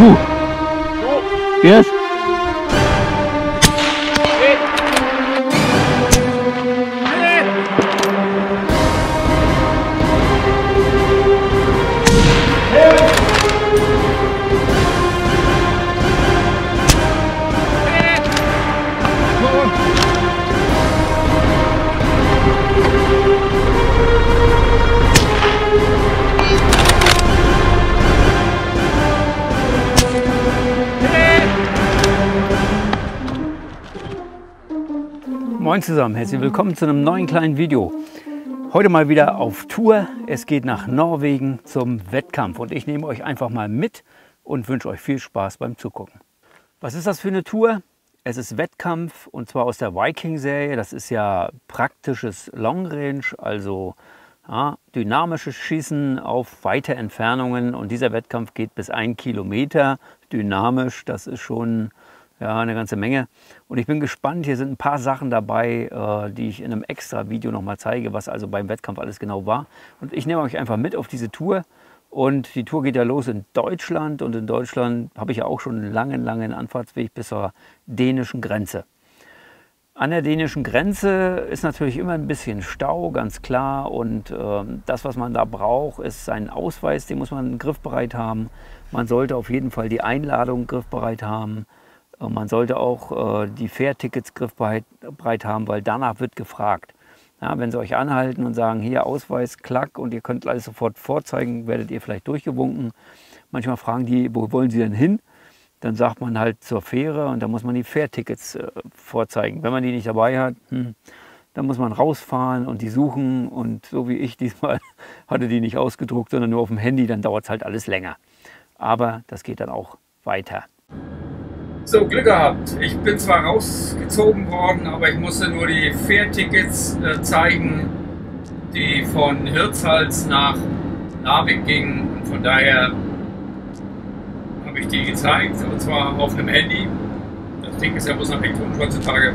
Two. Yes. Moin zusammen, herzlich willkommen zu einem neuen kleinen Video. Heute mal wieder auf Tour. Es geht nach Norwegen zum Wettkampf und ich nehme euch einfach mal mit und wünsche euch viel Spaß beim Zugucken. Was ist das für eine Tour? Es ist Wettkampf und zwar aus der Viking-Serie. Das ist ja praktisches Long Range, also ja, dynamisches Schießen auf weite Entfernungen. Und dieser Wettkampf geht bis ein Kilometer. Dynamisch, das ist schon ja, eine ganze Menge. Und ich bin gespannt, hier sind ein paar Sachen dabei, äh, die ich in einem extra Video nochmal zeige, was also beim Wettkampf alles genau war. Und ich nehme euch einfach mit auf diese Tour. Und die Tour geht ja los in Deutschland. Und in Deutschland habe ich ja auch schon einen langen, langen Anfahrtsweg bis zur dänischen Grenze. An der dänischen Grenze ist natürlich immer ein bisschen Stau, ganz klar. Und äh, das, was man da braucht, ist ein Ausweis, den muss man griffbereit haben. Man sollte auf jeden Fall die Einladung griffbereit haben. Man sollte auch äh, die Fährtickets griffbereit haben, weil danach wird gefragt. Ja, wenn sie euch anhalten und sagen, hier Ausweis, klack und ihr könnt alles sofort vorzeigen, werdet ihr vielleicht durchgewunken. Manchmal fragen die, wo wollen sie denn hin? Dann sagt man halt zur Fähre und dann muss man die Fährtickets äh, vorzeigen. Wenn man die nicht dabei hat, hm, dann muss man rausfahren und die suchen. Und so wie ich diesmal hatte die nicht ausgedruckt, sondern nur auf dem Handy, dann dauert es halt alles länger. Aber das geht dann auch weiter. So, Glück gehabt. Ich bin zwar rausgezogen worden, aber ich musste nur die Fährtickets äh, zeigen, die von Hirtshals nach Narvik gingen. Und von daher habe ich die gezeigt, und zwar auf einem Handy. Das Ding ist ja bloß noch elektronisch heutzutage.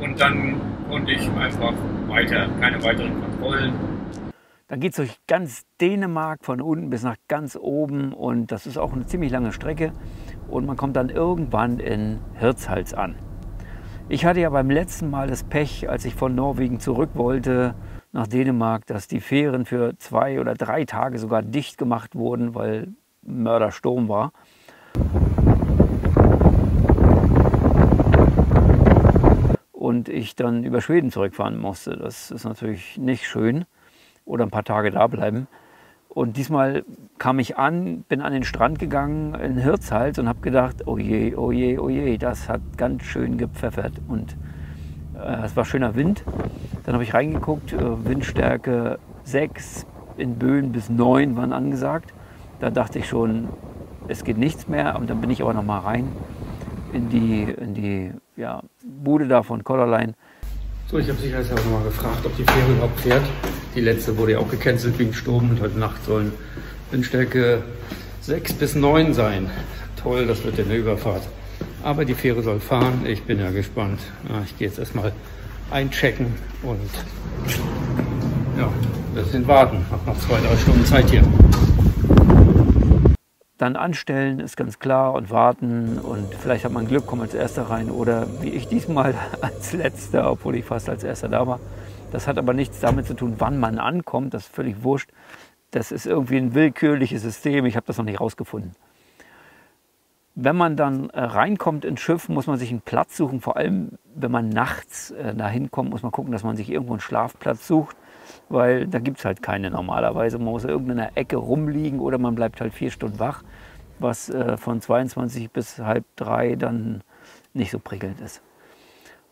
Und dann konnte ich einfach weiter, keine weiteren Kontrollen. Dann geht es durch ganz Dänemark von unten bis nach ganz oben und das ist auch eine ziemlich lange Strecke und man kommt dann irgendwann in Hirtshals an. Ich hatte ja beim letzten Mal das Pech, als ich von Norwegen zurück wollte nach Dänemark, dass die Fähren für zwei oder drei Tage sogar dicht gemacht wurden, weil Mördersturm war. Und ich dann über Schweden zurückfahren musste. Das ist natürlich nicht schön. Oder ein paar Tage da bleiben. Und diesmal kam ich an, bin an den Strand gegangen in Hirtshals und habe gedacht, oh je, oh je, oh je, das hat ganz schön gepfeffert. Und äh, es war schöner Wind. Dann habe ich reingeguckt, äh, Windstärke 6, in Böen bis 9 waren angesagt. Da dachte ich schon, es geht nichts mehr. Und dann bin ich aber noch mal rein in die, in die ja, Bude da von Collarline so, ich habe sicherheitshalber mal gefragt, ob die Fähre überhaupt fährt. Die letzte wurde ja auch gecancelt wegen Sturm und heute Nacht sollen Windstärke 6 bis 9 sein. Toll, das wird ja eine Überfahrt. Aber die Fähre soll fahren. Ich bin ja gespannt. Ja, ich gehe jetzt erstmal einchecken und ja, ein bisschen warten. Hab noch zwei, drei Stunden Zeit hier dann anstellen, ist ganz klar, und warten. Und vielleicht hat man Glück, kommt als Erster rein. Oder wie ich diesmal als Letzter, obwohl ich fast als Erster da war. Das hat aber nichts damit zu tun, wann man ankommt. Das ist völlig wurscht. Das ist irgendwie ein willkürliches System. Ich habe das noch nicht rausgefunden. Wenn man dann äh, reinkommt ins Schiff, muss man sich einen Platz suchen. Vor allem, wenn man nachts äh, dahin kommt, muss man gucken, dass man sich irgendwo einen Schlafplatz sucht weil da gibt es halt keine normalerweise. Man muss in irgendeiner Ecke rumliegen oder man bleibt halt vier Stunden wach, was äh, von 22 bis halb drei dann nicht so prickelnd ist.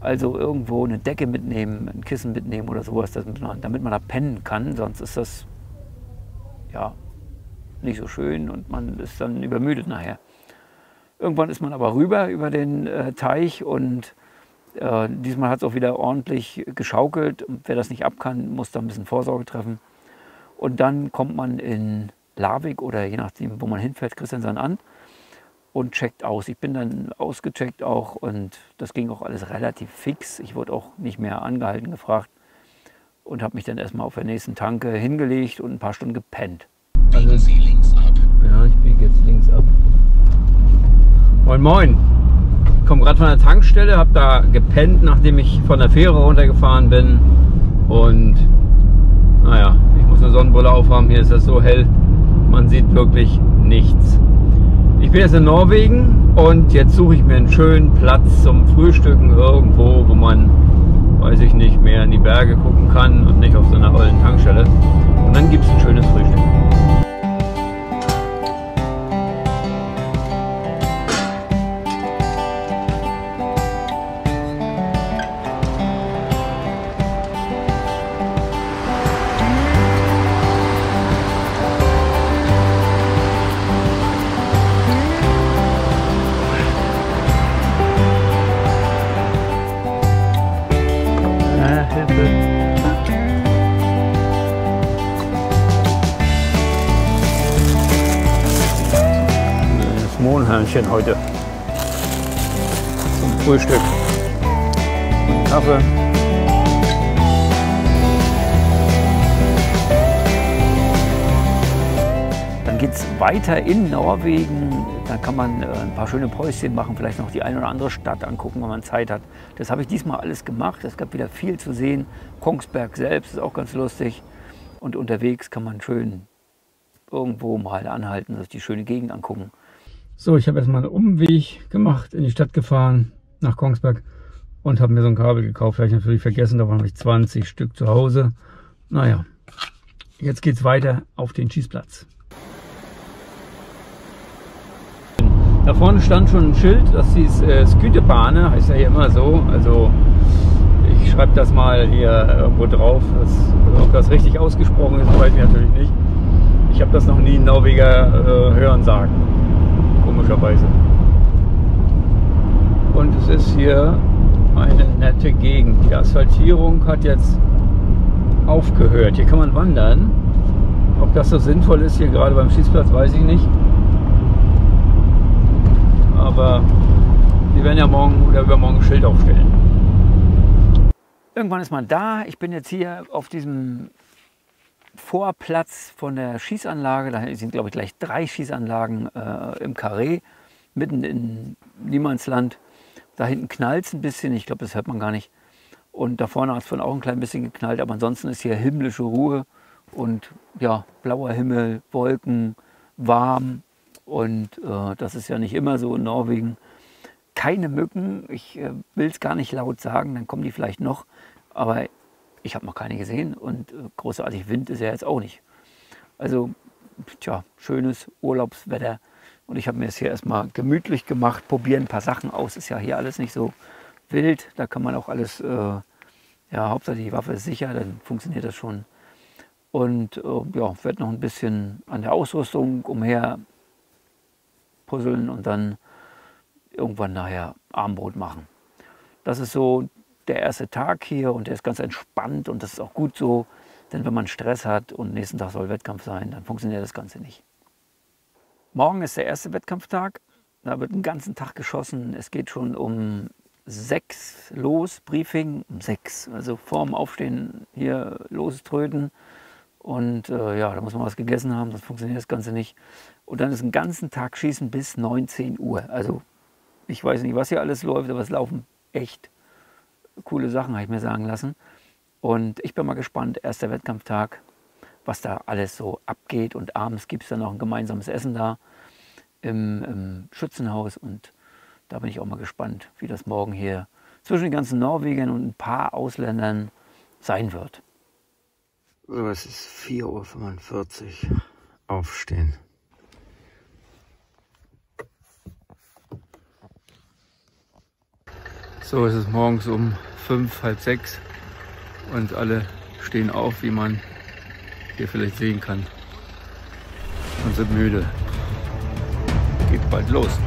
Also irgendwo eine Decke mitnehmen, ein Kissen mitnehmen oder sowas, damit man, da pennen kann, sonst ist das ja nicht so schön und man ist dann übermüdet nachher. Irgendwann ist man aber rüber über den äh, Teich und äh, diesmal hat es auch wieder ordentlich geschaukelt. Wer das nicht ab kann, muss da ein bisschen Vorsorge treffen. Und dann kommt man in Larvik oder je nachdem, wo man hinfährt, Christiansand an und checkt aus. Ich bin dann ausgecheckt auch und das ging auch alles relativ fix. Ich wurde auch nicht mehr angehalten, gefragt und habe mich dann erstmal auf der nächsten Tanke hingelegt und ein paar Stunden gepennt. Also, Sie links ab. Ja, ich biege jetzt links ab. Moin Moin. Komme gerade von der Tankstelle, habe da gepennt, nachdem ich von der Fähre runtergefahren bin. Und naja, ich muss eine Sonnenbrille aufhaben. Hier ist das so hell, man sieht wirklich nichts. Ich bin jetzt in Norwegen und jetzt suche ich mir einen schönen Platz zum Frühstücken irgendwo, wo man, weiß ich nicht, mehr in die Berge gucken kann und nicht auf so einer ollen Tankstelle. Und dann gibt es ein schönes Frühstück. Brötchen heute zum Frühstück. Kaffee. Dann geht es weiter in Norwegen. Da kann man äh, ein paar schöne Päuschen machen, vielleicht noch die eine oder andere Stadt angucken, wenn man Zeit hat. Das habe ich diesmal alles gemacht. Es gab wieder viel zu sehen. Kongsberg selbst ist auch ganz lustig. Und unterwegs kann man schön irgendwo mal anhalten, sich die schöne Gegend angucken. So, ich habe erstmal einen Umweg gemacht, in die Stadt gefahren, nach Kongsberg und habe mir so ein Kabel gekauft. Ich natürlich vergessen, davon habe ich 20 Stück zu Hause. Naja, jetzt geht es weiter auf den Schießplatz. Da vorne stand schon ein Schild, das hieß äh, Skütebahne, heißt ja hier immer so. Also ich schreibe das mal hier irgendwo drauf. Das, ob das richtig ausgesprochen ist, weiß ich natürlich nicht. Ich habe das noch nie in Norweger äh, hören sagen komischerweise. Und es ist hier eine nette Gegend. Die Asphaltierung hat jetzt aufgehört. Hier kann man wandern. Ob das so sinnvoll ist hier gerade beim Schießplatz, weiß ich nicht. Aber die werden ja morgen oder übermorgen ein Schild aufstellen. Irgendwann ist man da. Ich bin jetzt hier auf diesem Vorplatz von der Schießanlage. Da sind, glaube ich, gleich drei Schießanlagen äh, im Karree, mitten in Niemandsland. Da hinten knallt es ein bisschen, ich glaube, das hört man gar nicht. Und da vorne hat es vorhin auch ein klein bisschen geknallt, aber ansonsten ist hier himmlische Ruhe und ja, blauer Himmel, Wolken, warm. Und äh, das ist ja nicht immer so in Norwegen. Keine Mücken, ich äh, will es gar nicht laut sagen, dann kommen die vielleicht noch. Aber ich habe noch keine gesehen und äh, großartig Wind ist ja jetzt auch nicht. Also, tja, schönes Urlaubswetter. Und ich habe mir es hier erstmal gemütlich gemacht, probieren ein paar Sachen aus. Ist ja hier alles nicht so wild. Da kann man auch alles, äh, ja, Hauptsache die Waffe ist sicher, dann funktioniert das schon. Und äh, ja, werde noch ein bisschen an der Ausrüstung umher puzzeln und dann irgendwann nachher Armbrot machen. Das ist so der erste Tag hier und der ist ganz entspannt und das ist auch gut so. Denn wenn man Stress hat und nächsten Tag soll Wettkampf sein, dann funktioniert das Ganze nicht. Morgen ist der erste Wettkampftag. Da wird den ganzen Tag geschossen. Es geht schon um sechs los, Briefing um sechs. Also vorm Aufstehen hier loströten. Und äh, ja, da muss man was gegessen haben, sonst funktioniert das Ganze nicht. Und dann ist den ganzen Tag Schießen bis 19 Uhr. Also ich weiß nicht, was hier alles läuft, aber es laufen echt coole Sachen, habe ich mir sagen lassen. Und ich bin mal gespannt, erster Wettkampftag, was da alles so abgeht. Und abends gibt es dann noch ein gemeinsames Essen da im, im, Schützenhaus. Und da bin ich auch mal gespannt, wie das morgen hier zwischen den ganzen Norwegern und ein paar Ausländern sein wird. Es ist 4.45 Uhr. Aufstehen. So ist es morgens um fünf, halb sechs und alle stehen auf, wie man hier vielleicht sehen kann und sind müde. Geht bald los.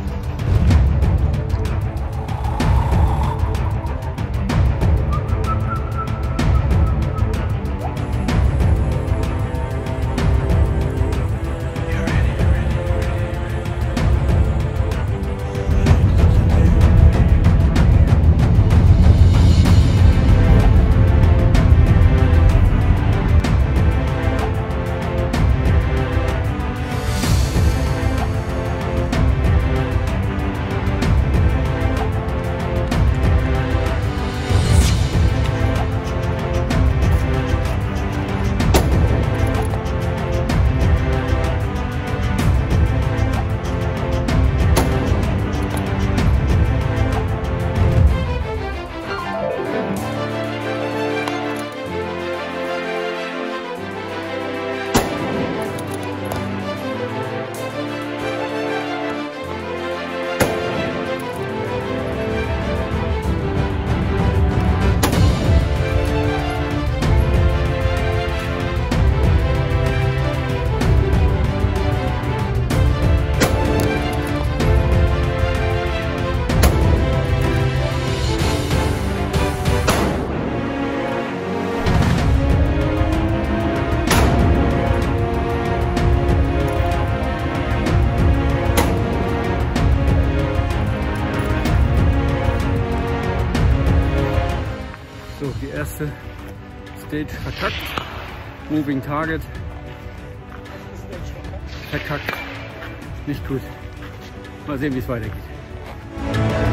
Stage verkackt. Moving Target. Verkackt. Nicht gut. Mal sehen, wie es weitergeht.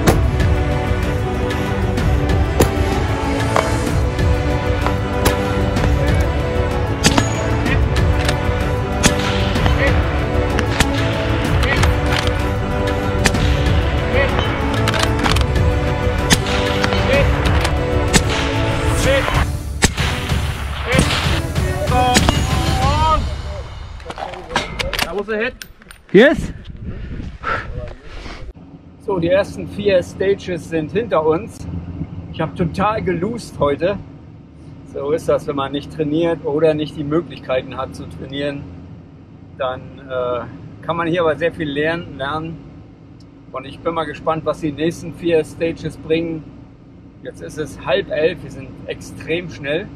Yes? So, die ersten vier Stages sind hinter uns. Ich habe total geloost heute. So ist das, wenn man nicht trainiert oder nicht die Möglichkeiten hat zu trainieren. Dann äh, kann man hier aber sehr viel lernen, lernen. Und ich bin mal gespannt, was die nächsten vier Stages bringen. Jetzt ist es halb elf, wir sind extrem schnell.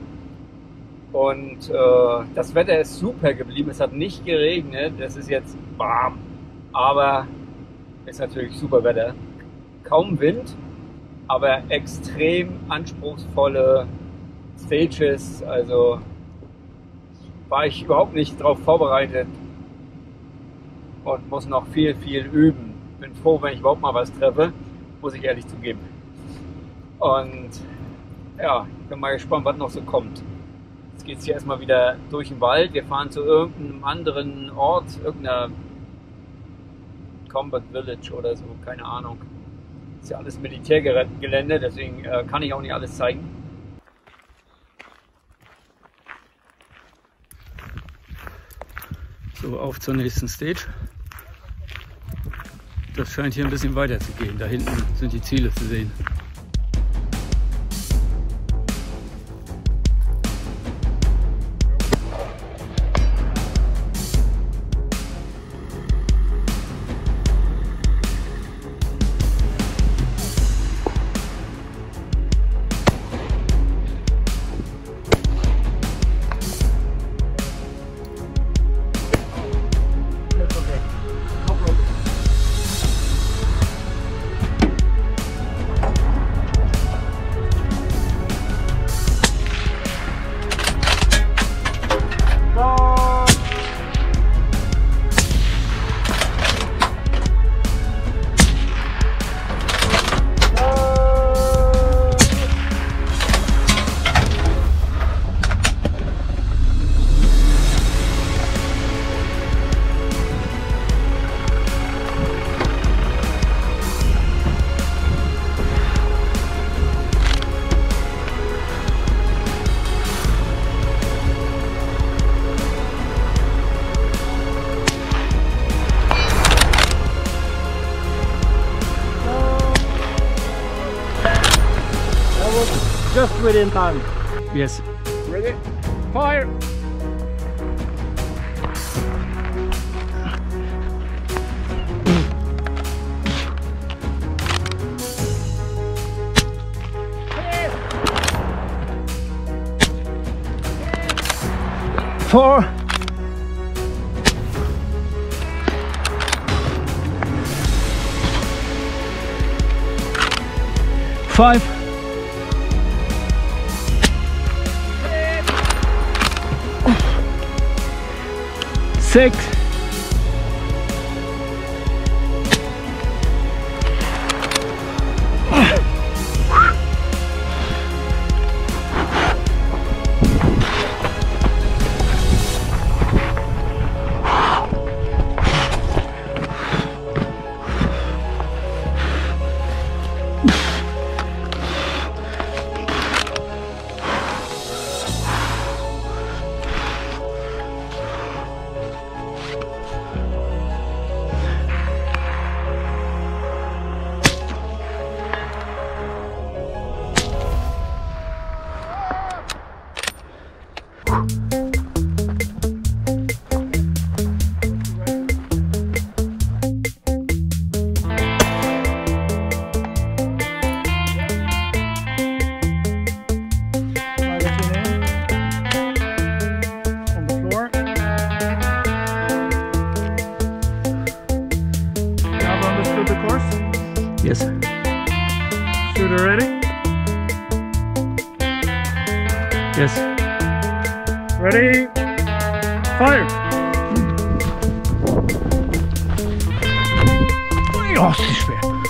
Und äh, das Wetter ist super geblieben. Es hat nicht geregnet. Es ist jetzt warm. Aber ist natürlich super Wetter. Kaum Wind, aber extrem anspruchsvolle Stages. Also war ich überhaupt nicht darauf vorbereitet und muss noch viel, viel üben. Bin froh, wenn ich überhaupt mal was treffe, muss ich ehrlich zugeben. Und ja, bin mal gespannt, was noch so kommt. Geht es hier erstmal wieder durch den Wald. Wir fahren zu irgendeinem anderen Ort, irgendeiner Combat Village oder so, keine Ahnung. Ist ja alles Militärgelände, deswegen äh, kann ich auch nicht alles zeigen. So, auf zur nächsten Stage. Das scheint hier ein bisschen weiter zu gehen. Da hinten sind die Ziele zu sehen. Just within time. Yes. Ready? Fire! Four. Five. Six. Course? Yes. Shooter ready? Yes. Ready? Fire! Ja, das ist schwer.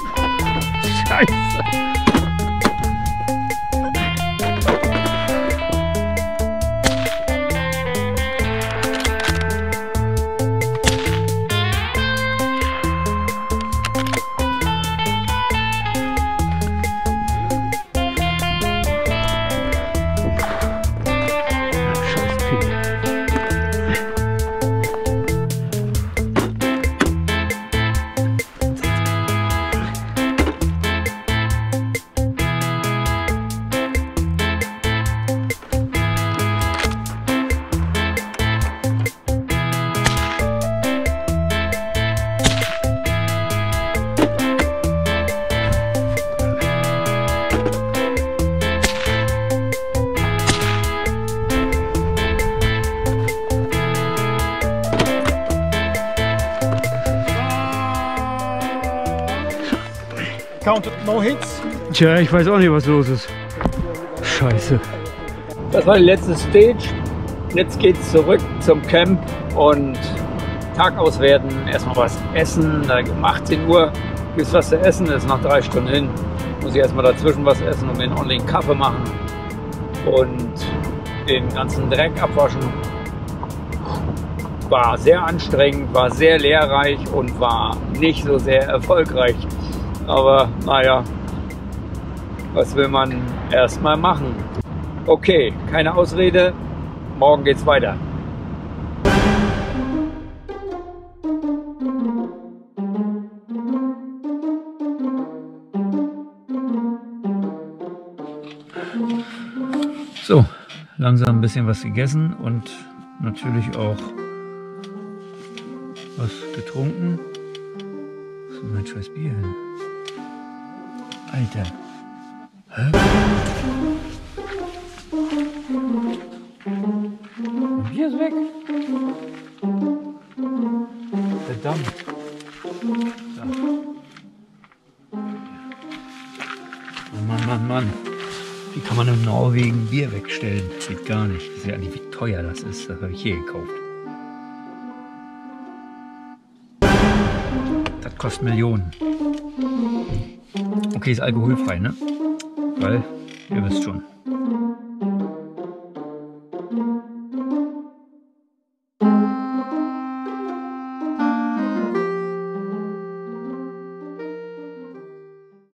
Counted no hits. Tja, ich weiß auch nicht, was los ist. Scheiße. Das war die letzte Stage. Jetzt geht's zurück zum Camp und Tag auswerten. Erstmal was essen. Da Um 18 Uhr gibt's was zu essen. Das ist noch drei Stunden hin. Muss ich erstmal dazwischen was essen und mir einen ordentlichen Kaffee machen und den ganzen Dreck abwaschen. War sehr anstrengend, war sehr lehrreich und war nicht so sehr erfolgreich. Aber naja, was will man erstmal machen? Okay, keine Ausrede. Morgen geht's weiter. So, langsam ein bisschen was gegessen und natürlich auch was getrunken. Was ist mein scheiß Bier hin? Alter. Hä? Bier ist weg. Verdammt. So. Oh Mann, Mann, Mann. Wie kann man in Norwegen Bier wegstellen? Geht gar nicht. Ich sehe nicht, wie teuer das ist. Das habe ich hier gekauft. Das kostet Millionen. Okay, ist alkoholfrei, ne? Weil, ihr wisst schon.